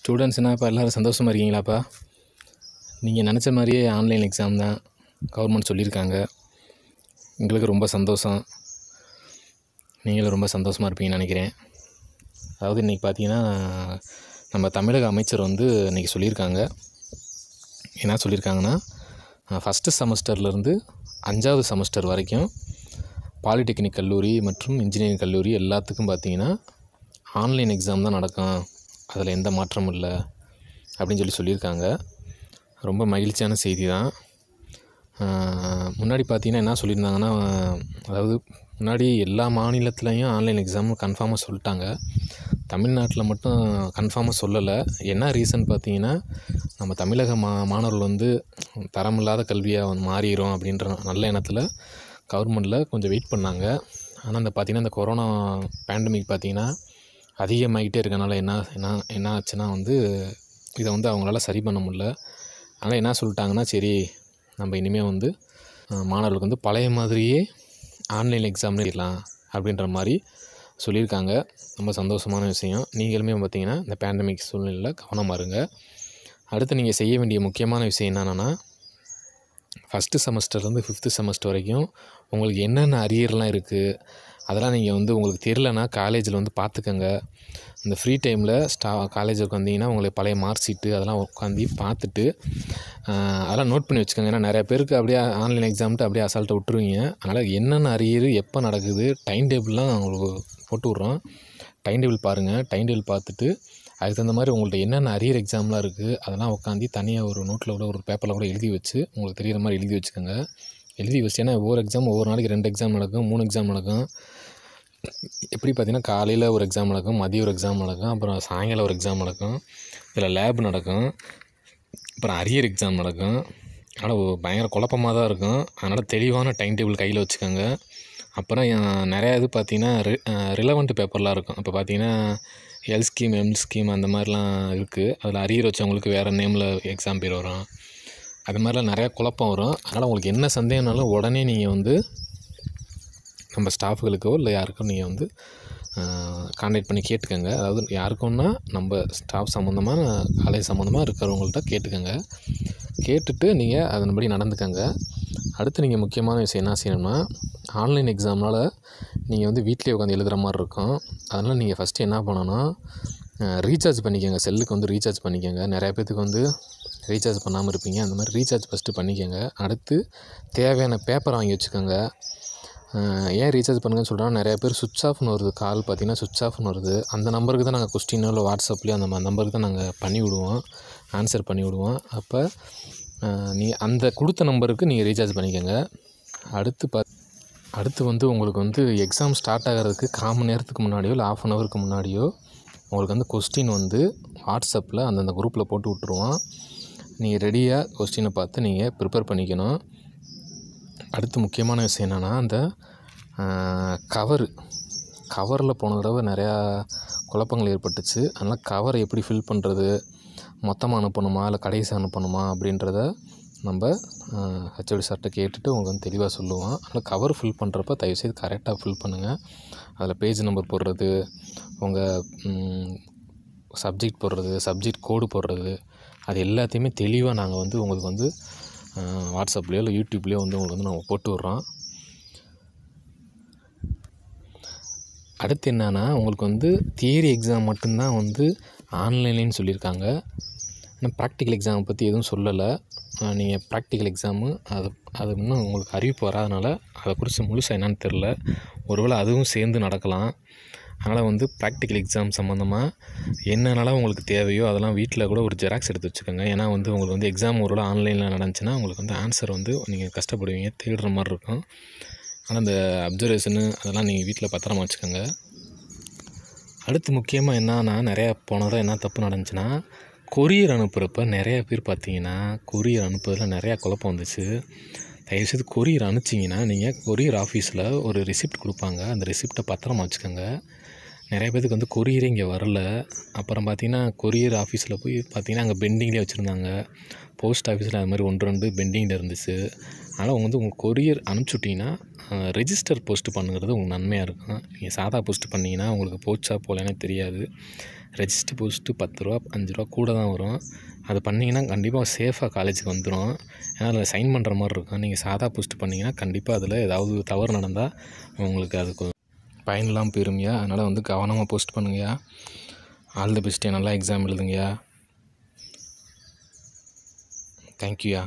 ஸ்டூடெண்ட்ஸ்னால் இப்போ எல்லோரும் சந்தோஷமாக இருக்கீங்களாப்பா? நீங்கள் நினச்ச மாதிரியே ஆன்லைன் எக்ஸாம் தான் கவர்மெண்ட் சொல்லியிருக்காங்க. எங்களுக்கு ரொம்ப சந்தோஷம். நீங்களும் ரொம்ப சந்தோஷமாக இருப்பீங்கன்னு நினைக்கிறேன். அதாவது இன்றைக்கி பார்த்தீங்கன்னா நம்ம தமிழக அமைச்சர் வந்து இன்றைக்கி சொல்லியிருக்காங்க. என்ன சொல்லியிருக்காங்கன்னா ஃபஸ்ட்டு செமஸ்டர்லேருந்து அஞ்சாவது செமஸ்டர் வரைக்கும் பாலிடெக்னிக் கல்லூரி மற்றும் இன்ஜினியரிங் கல்லூரி எல்லாத்துக்கும் பார்த்திங்கன்னா ஆன்லைன் எக்ஸாம் தான் நடக்கும். அதில் எந்த மாற்றமும் இல்லை அப்படின்னு சொல்லி சொல்லியிருக்காங்க. ரொம்ப மகிழ்ச்சியான செய்தி தான். முன்னாடி பார்த்தீங்கன்னா என்ன சொல்லியிருந்தாங்கன்னா அதாவது முன்னாடி எல்லா மாநிலத்துலேயும் ஆன்லைன் எக்ஸாம் கன்ஃபார்மாக சொல்லிட்டாங்க. தமிழ்நாட்டில் மட்டும் கன்ஃபார்மாக சொல்லலை. என்ன ரீசன் பார்த்தீங்கன்னா நம்ம தமிழக மா மாணவர்கள் வந்து தரமில்லாத கல்வியாக வந்து மாறிடும் அப்படின்ற நல்ல எண்ணத்தில் கவர்மெண்ட்டில் கொஞ்சம் வெயிட் பண்ணாங்க. ஆனால் இந்த பார்த்திங்கன்னா இந்த கொரோனா பேண்டமிக் பார்த்திங்கன்னா அதிகமாகிட்டே இருக்கனால என்ன என்ன என்ன ஆச்சுன்னா வந்து இதை வந்து அவங்களால சரி பண்ண முடில அதனால் என்ன சொல்லிட்டாங்கன்னா சரி நம்ம இனிமேல் வந்து மாணவர்களுக்கு வந்து பழைய மாதிரியே ஆன்லைன் எக்ஸாம் எழுதலாம் அப்படின்ற மாதிரி சொல்லியிருக்காங்க. ரொம்ப சந்தோஷமான விஷயம். நீங்களுமே பார்த்தீங்கன்னா இந்த பேண்டமிக் சூழ்நிலையில் கவனமாக இருங்க. அடுத்து நீங்கள் செய்ய வேண்டிய முக்கியமான விஷயம் என்னென்னா ஃபஸ்ட்டு செமஸ்டர்லேருந்து ஃபிஃப்த்து செமஸ்டர் வரைக்கும் உங்களுக்கு என்னென்ன அரியர்லாம் இருக்குது அதெல்லாம் நீங்கள் வந்து உங்களுக்கு தெரிலனா காலேஜில் வந்து பார்த்துக்கங்க இந்த ஃப்ரீ டைமில் ஸ்டா காலேஜில் உட்காந்திங்கன்னா உங்களுக்கு பழைய மார்க் ஷீட்டு அதெல்லாம் உட்காந்து பார்த்துட்டு அதெல்லாம் நோட் பண்ணி வச்சுக்கோங்க. ஏன்னா நிறையா பேருக்கு அப்படியே ஆன்லைன் எக்ஸாம்ட்டு அப்படியே அசால்ட்டை விட்டுருவீங்க. அதனால் என்னென்ன அரியர் எப்போ நடக்குது டைம் டேபிள்லாம் உங்களுக்கு போட்டு விட்றோம். டைம் டேபிள் பாருங்கள் டைம் டேபிள் பார்த்துட்டு அதுக்கு தகுந்த மாதிரி உங்கள்கிட்ட என்னென்ன அரியர் எக்ஸாம்லாம் இருக்குது அதெல்லாம் உட்காந்து தனியாக ஒரு நோட்டில் கூட ஒரு பேப்பரில் கூட எழுதி வச்சு உங்களுக்கு தெரிகிற மாதிரி எழுதி வச்சுக்கோங்க. எழுதி வச்சு ஏன்னா ஒவ்வொரு எக்ஸாம் ஒவ்வொரு நாளைக்கு ரெண்டு எக்ஸாம் நடக்கும் மூணு எக்ஸாம் நடக்கும். எப்படி பார்த்தீங்கன்னா காலையில் ஒரு எக்ஸாம் நடக்கும் மதியம் ஒரு எக்ஸாம் நடக்கும் அப்புறம் சாயங்காலம் ஒரு எக்ஸாம் நடக்கும். இதில் லேப் நடக்கும். அப்புறம் அரியர் எக்ஸாம் நடக்கும். அதனால் பயங்கர குழப்பமாக தான் இருக்கும். அதனால் தெளிவான டைம் டேபிள் கையில் வச்சுக்கோங்க. அப்புறம் நிறையா இது பார்த்திங்கன்னா ரி ரிலவெண்ட் பேப்பர்லாம் இருக்கும். இப்போ பார்த்திங்கன்னா எல் ஸ்கீம் எம் ஸ்கீம் அந்த மாதிரிலாம் இருக்குது அதில் அரியர் வச்சவங்களுக்கு வேறு நேமில் எக்ஸாம் பேர் வரும். அது மாதிரிலாம் நிறையா குழப்பம் வரும். அதனால் உங்களுக்கு என்ன சந்தேகம்னாலும் உடனே நீங்கள் வந்து நம்ம ஸ்டாஃபுகளுக்கோ இல்லை யாருக்கோ நீங்கள் வந்து கான்டாக்ட் பண்ணி கேட்டுக்கோங்க. அதாவது யாருக்குன்னா நம்ம ஸ்டாஃப் சம்மந்தமாக காலேஜ் சம்மந்தமாக இருக்கிறவங்கள்ட்ட கேட்டுக்கோங்க. கேட்டுட்டு நீங்கள் அதன்படி நடந்துக்கோங்க. அடுத்து நீங்கள் முக்கியமான விஷயம் என்ன செய்யணும்னா ஆன்லைன் எக்ஸாம்னால் நீங்கள் வந்து வீட்லேயே உட்காந்து எழுதுகிற மாதிரி இருக்கும். அதனால் நீங்கள் ஃபஸ்ட்டு என்ன பண்ணணும் ரீசார்ஜ் பண்ணிக்கோங்க. செல்லுக்கு வந்து ரீசார்ஜ் பண்ணிக்கோங்க. நிறையா பேர்த்துக்கு வந்து ரீசார்ஜ் பண்ணாமல் இருப்பீங்க. அந்த மாதிரி ரீசார்ஜ் ஃபஸ்ட்டு பண்ணிக்கோங்க. அடுத்து தேவையான பேப்பர் வாங்கி வச்சுக்கோங்க. ஏன் ரீசார்ஜ் பண்ணுங்கன்னு சொல்கிறோன்னா நிறையா பேர் சுவிட்ச் ஆஃப்னு வருது. கால் பார்த்தீங்கன்னா சுவிட்ச் ஆஃப்னு வருது. அந்த நம்பருக்கு தான் நாங்கள் கொஸ்டினோ இல்லை வாட்ஸ்அப்லேயோ அந்த மாதிரி நம்பருக்கு தான் நாங்கள் பண்ணி விடுவோம். ஆன்சர் பண்ணி விடுவோம். அப்போ நீ அந்த கொடுத்த நம்பருக்கு நீங்கள் ரீசார்ஜ் பண்ணிக்கோங்க. அடுத்து பத் அடுத்து வந்து உங்களுக்கு வந்து எக்ஸாம் ஸ்டார்ட் ஆகிறதுக்கு கால் மணி நேரத்துக்கு முன்னாடியோ இல்லை ஆஃப் அன் ஹவருக்கு முன்னாடியோ உங்களுக்கு வந்து கொஸ்டின் வந்து வாட்ஸ்அப்பில் அந்தந்த குரூப்பில் போட்டு விட்ருவோம் நீங்கள் ரெடியாக கொஸ்டினை பார்த்து நீங்கள் ப்ரிப்பேர் பண்ணிக்கணும். அடுத்து முக்கியமான விஷயம் என்னென்னா அந்த கவரு கவரில் போன தடவை நிறையா குழப்பங்கள் ஏற்பட்டுச்சு. அதனால் கவர் எப்படி ஃபில் பண்ணுறது மொத்தமாக அனுப்பணுமா? இல்லை கடைசி அனுப்பணுமா? அப்படின்றத நம்ம ஹெச்ஓடி சார்கிட்ட கேட்டுட்டு உங்களுக்கு வந்து தெளிவாக சொல்லுவோம் அதனால் கவர் ஃபில் பண்ணுறப்ப தயவுசெய்து கரெக்டாக ஃபில் பண்ணுங்கள் அதில் பேஜ் நம்பர் போடுறது உங்கள் சப்ஜெக்ட் போடுறது சப்ஜெக்ட் கோடு போடுறது அது எல்லாத்தையுமே தெளிவாக நாங்கள் வந்து உங்களுக்கு வந்து வாட்ஸ்அப்லேயோ இல்லை யூடியூப்லேயோ வந்து உங்களுக்கு வந்து நாங்கள் போட்டு விட்றோம். அடுத்து என்னென்னா உங்களுக்கு வந்து தியரி எக்ஸாம் மட்டும்தான் வந்து ஆன்லைன்லேன்னு சொல்லியிருக்காங்க. ஆனால் ப்ராக்டிக்கல் எக்ஸாமை பற்றி எதுவும் சொல்லலை. நீங்கள் ப்ராக்டிக்கல் எக்ஸாமு அது அது இன்னும் உங்களுக்கு அறிவிப்பு வராதனால அதை குறித்து முழுசாக என்னென்னு தெரில ஒருவேளை அதுவும் சேர்ந்து நடக்கலாம். அதனால் வந்து ப்ராக்டிக்கல் எக்ஸாம் சம்மந்தமாக என்னென்னலாம் உங்களுக்கு தேவையோ அதெல்லாம் வீட்டில் கூட ஒரு ஜெராக்ஸ் எடுத்து வச்சுக்கோங்க. ஏன்னா வந்து உங்களுக்கு வந்து எக்ஸாம் ஒரு ஆன்லைனில் நடந்துச்சுன்னா உங்களுக்கு வந்து ஆன்சர் வந்து நீங்கள் கஷ்டப்படுவீங்க தேடுற மாதிரி இருக்கும். ஆனால் அந்த அப்சர்வேஷனு அதெல்லாம் நீங்கள் வீட்டில் பத்திரமா வச்சுக்கோங்க. அடுத்து முக்கியமாக என்னன்னா நிறையா போனதாக என்ன தப்பு நடந்துச்சுன்னா கொரியர் அனுப்புகிறப்ப நிறையா பேர் பார்த்தீங்கன்னா கொரியர் அனுப்புறதுல நிறையா குழப்பம் வந்துச்சு. தயவுசெய்து கொரியர் அனுப்பிச்சிங்கன்னா நீங்கள் கொரியர் ஆஃபீஸில் ஒரு ரிசிப்ட் கொடுப்பாங்க. அந்த ரிசிப்டை பத்திரமா வச்சுக்கோங்க. நிறைய பேருக்கு வந்து கொரியர் இங்கே வரல. அப்புறம் பார்த்திங்கன்னா கொரியர் ஆஃபீஸில் போய் பார்த்திங்கன்னா அங்கே பெண்டிங்லேயே வச்சுருந்தாங்க. போஸ்ட் ஆஃபீஸில் அது மாதிரி ஒன்று ரெண்டு பெண்டிங்கில் இருந்துச்சு. ஆனால் அவங்க வந்து உங்கள் கொரியர் அனுப்பிச்சுட்டிங்கன்னா ரெஜிஸ்டர் போஸ்ட் பண்ணுங்கிறது உங்களுக்கு நன்மையாக இருக்கும். நீங்கள் சாதா போஸ்ட் பண்ணிங்கன்னா உங்களுக்கு போச்சா போகலன்னே தெரியாது. ரெஜிஸ்டர் போஸ்ட்டு பத்து ரூபா அஞ்சு ரூபா கூட தான் வரும். அது பண்ணிங்கன்னா கண்டிப்பாக சேஃபாக காலேஜுக்கு வந்துடும் ஏன்னா அதில் சைன் பண்ணுற மாதிரி இருக்கும். நீங்கள் சாதா போஸ்ட் பண்ணிங்கன்னா கண்டிப்பாக அதில் ஏதாவது தவறு நடந்தால் உங்களுக்கு அதுக்கு ஃபைன்லாம் போயிருங்கய்யா அதனால் வந்து கவனமாக போஸ்ட் பண்ணுங்கய்யா ஆல் தி பெஸ்ட்டு நல்லா எக்ஸாம் எழுதுங்கய்யா தேங்க்யூயா